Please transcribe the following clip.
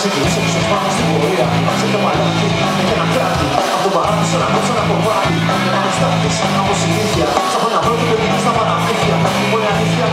ξεκινήσω πίσω πάνω στην πορεία Πάψε το μαλάκι, ένα κράτη Απ' τον παράδεισο να κόψω ένα κομμάτι. Να σταθείς σαν από συνήθεια Σαν να βρω την στα παραμύθια Μου αλήθεια